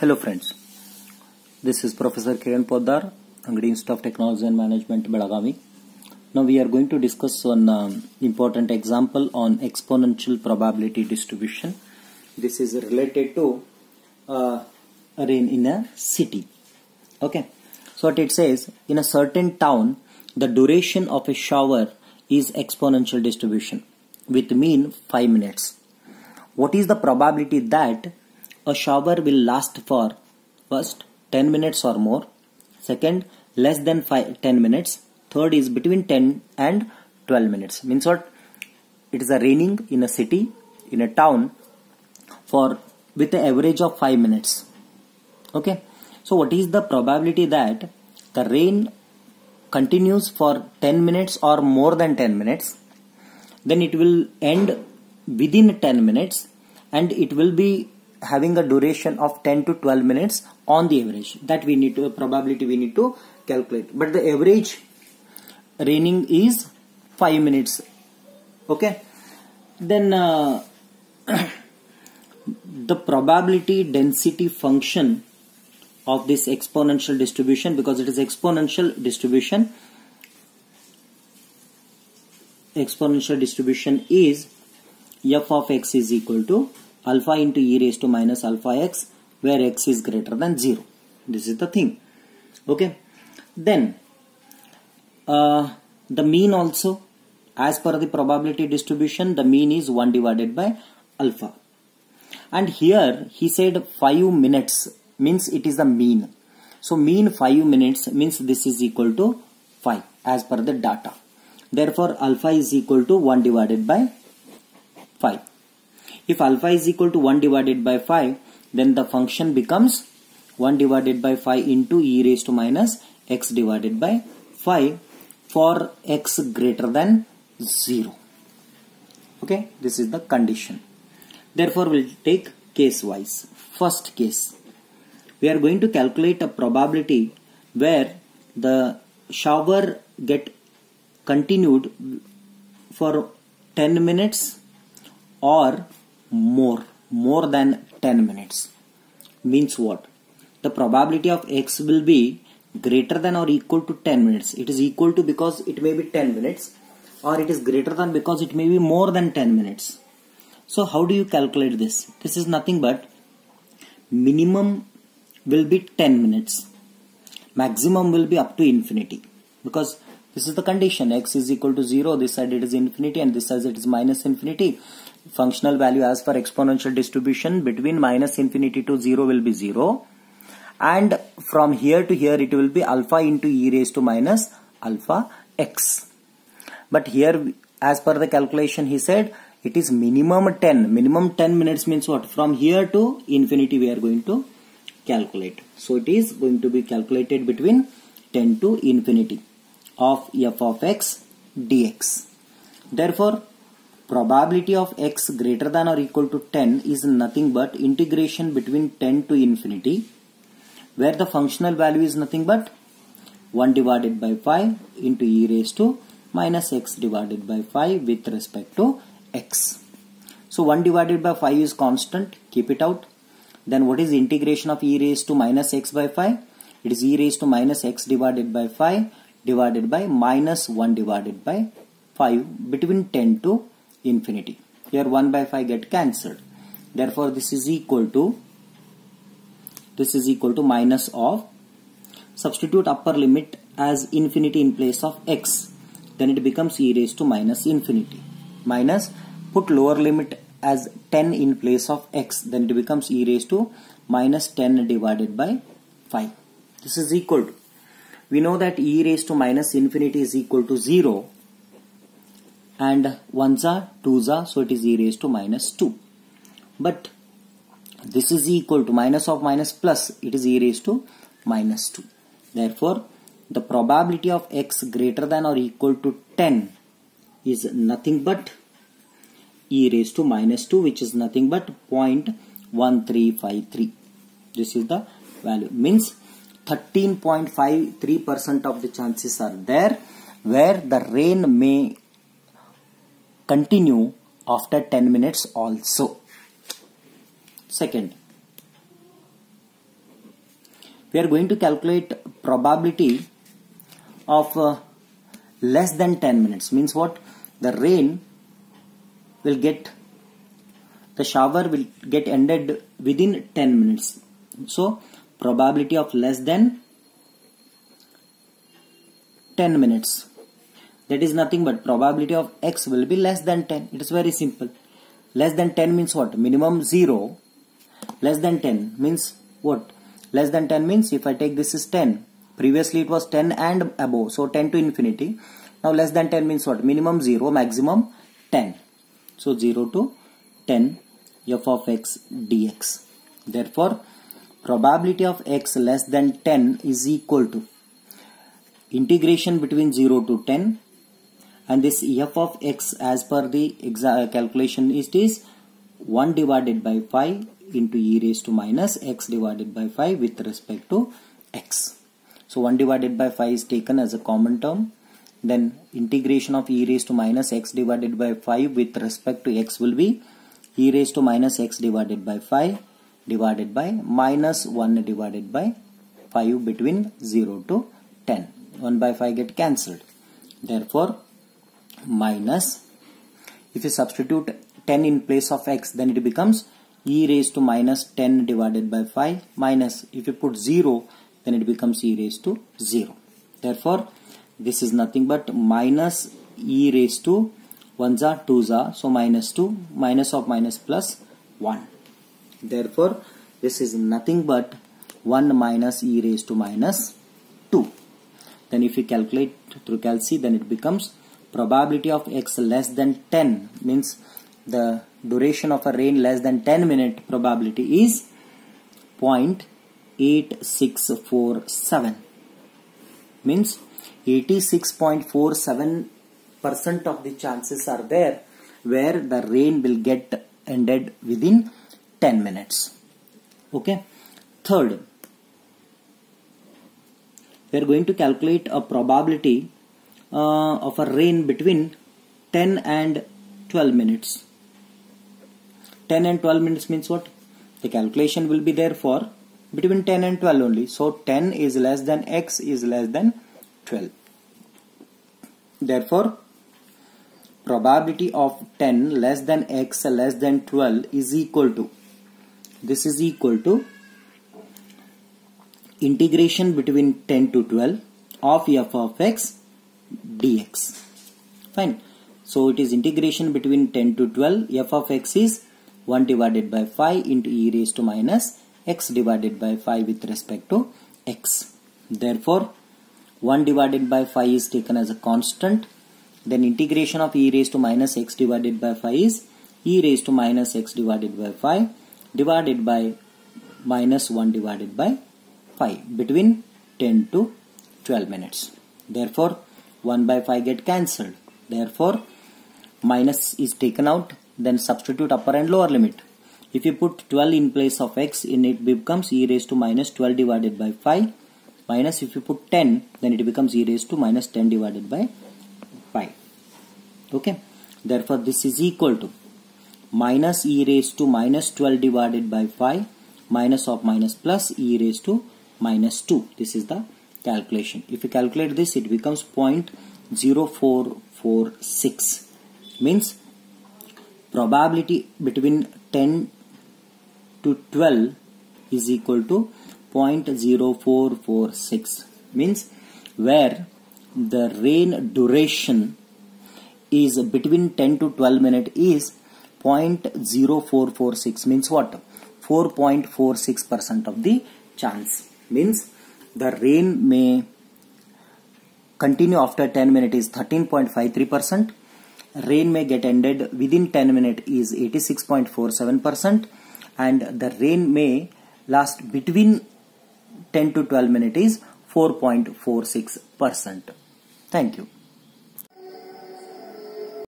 Hello friends, this is Professor Kiran Potadar, Angadi Institute of Technology and Management, Belagavi. Now we are going to discuss one um, important example on exponential probability distribution. This is related to uh, rain in a city. Okay, so what it says, in a certain town, the duration of a shower is exponential distribution with mean 5 minutes. What is the probability that a shower will last for first 10 minutes or more. Second less than 5 10 minutes. Third is between 10 and 12 minutes. Means what? It is a raining in a city in a town for with an average of 5 minutes. Okay? So what is the probability that the rain continues for 10 minutes or more than 10 minutes? Then it will end within 10 minutes and it will be having a duration of 10 to 12 minutes on the average. That we need to probability we need to calculate. But the average raining is 5 minutes. Okay? Then uh, the probability density function of this exponential distribution because it is exponential distribution exponential distribution is f of x is equal to alpha into e raised to minus alpha x where x is greater than 0 this is the thing. Okay. Then uh, the mean also as per the probability distribution the mean is 1 divided by alpha. And here he said 5 minutes means it is the mean. So mean 5 minutes means this is equal to 5 as per the data. Therefore alpha is equal to 1 divided by 5 if alpha is equal to 1 divided by 5, then the function becomes 1 divided by 5 into e raised to minus x divided by 5 for x greater than 0. Okay, this is the condition. Therefore, we'll take case wise. First case, we are going to calculate a probability where the shower get continued for 10 minutes or more more than 10 minutes. Means what? The probability of x will be greater than or equal to 10 minutes. It is equal to because it may be 10 minutes or it is greater than because it may be more than 10 minutes. So how do you calculate this? This is nothing but minimum will be 10 minutes. Maximum will be up to infinity. Because this is the condition. X is equal to 0 this side it is infinity and this side it is minus infinity functional value as per exponential distribution between minus infinity to 0 will be 0 and from here to here it will be alpha into e raised to minus alpha x. But here as per the calculation he said it is minimum 10 minimum 10 minutes means what? From here to infinity we are going to calculate. So it is going to be calculated between 10 to infinity of f of x dx. Therefore probability of x greater than or equal to 10 is nothing but integration between 10 to infinity where the functional value is nothing but 1 divided by 5 into e raised to minus x divided by 5 with respect to x. So 1 divided by 5 is constant, keep it out. Then what is integration of e raised to minus x by 5? It is e raised to minus x divided by 5 divided by minus 1 divided by 5 between 10 to infinity. Here 1 by 5 get cancelled. Therefore this is equal to this is equal to minus of substitute upper limit as infinity in place of x. Then it becomes e raised to minus infinity. Minus put lower limit as 10 in place of x. Then it becomes e raised to minus 10 divided by 5 this is equal to we know that e raised to minus infinity is equal to 0 and 1s are 2s are so it is e raised to minus 2 but this is equal to minus of minus plus it is e raised to minus 2 therefore the probability of x greater than or equal to 10 is nothing but e raised to minus 2 which is nothing but 0.1353 this is the value. Means 13.53% of the chances are there where the rain may continue after 10 minutes also. Second, we are going to calculate probability of uh, less than 10 minutes. Means what? The rain will get the shower will get ended within 10 minutes. So probability of less than 10 minutes that is nothing but probability of x will be less than 10 it is very simple. Less than 10 means what? Minimum 0 less than 10 means what? Less than 10 means if I take this is 10 previously it was 10 and above so 10 to infinity. Now less than 10 means what? Minimum 0 maximum 10 so 0 to 10 f of x dx. Therefore probability of x less than 10 is equal to integration between 0 to 10 and this f of x as per the uh, calculation it is 1 divided by 5 into e raised to minus x divided by 5 with respect to x. So 1 divided by 5 is taken as a common term. Then integration of e raised to minus x divided by 5 with respect to x will be e raised to minus x divided by 5 divided by minus 1 divided by 5 between 0 to 10. 1 by 5 get cancelled. Therefore minus if you substitute 10 in place of x then it becomes e raised to minus 10 divided by 5 minus if you put 0 then it becomes e raised to 0 therefore this is nothing but minus e raised to 1s are 2s are so minus 2 minus of minus plus 1 therefore this is nothing but 1 minus e raised to minus 2 then if you calculate through calci then it becomes probability of x less than 10 means the duration of a rain less than 10 minute probability is 0.8647 means 86.47 percent of the chances are there where the rain will get ended within 10 minutes. Okay. Third we are going to calculate a probability uh, of a rain between 10 and 12 minutes 10 and 12 minutes means what? The calculation will be there for between 10 and 12 only. So 10 is less than x is less than 12. Therefore, probability of 10 less than x less than 12 is equal to this is equal to integration between 10 to 12 of f of x dx fine so it is integration between 10 to 12 f of x is 1 divided by 5 into e raised to minus x divided by 5 with respect to x. Therefore, 1 divided by 5 is taken as a constant. Then integration of e raised to minus x divided by 5 is e raised to minus x divided by 5 divided by minus 1 divided by 5 between 10 to 12 minutes. Therefore, 1 by 5 get cancelled. Therefore, minus is taken out then substitute upper and lower limit. If you put 12 in place of x, in it becomes e raised to minus 12 divided by 5 minus if you put 10 then it becomes e raised to minus 10 divided by 5. Okay. Therefore this is equal to minus e raised to minus 12 divided by 5 minus of minus plus e raised to minus 2. This is the calculation. If you calculate this it becomes 0.0446 means probability between 10 to 12 is equal to 0.0446 means where the rain duration is between 10 to 12 minute is 0.0446 means what? 4.46 percent of the chance. Means the rain may continue after 10 minutes is 13.53 percent rain may get ended within 10 minutes is 86.47% and the rain may last between 10 to 12 minutes is 4.46%. Thank you.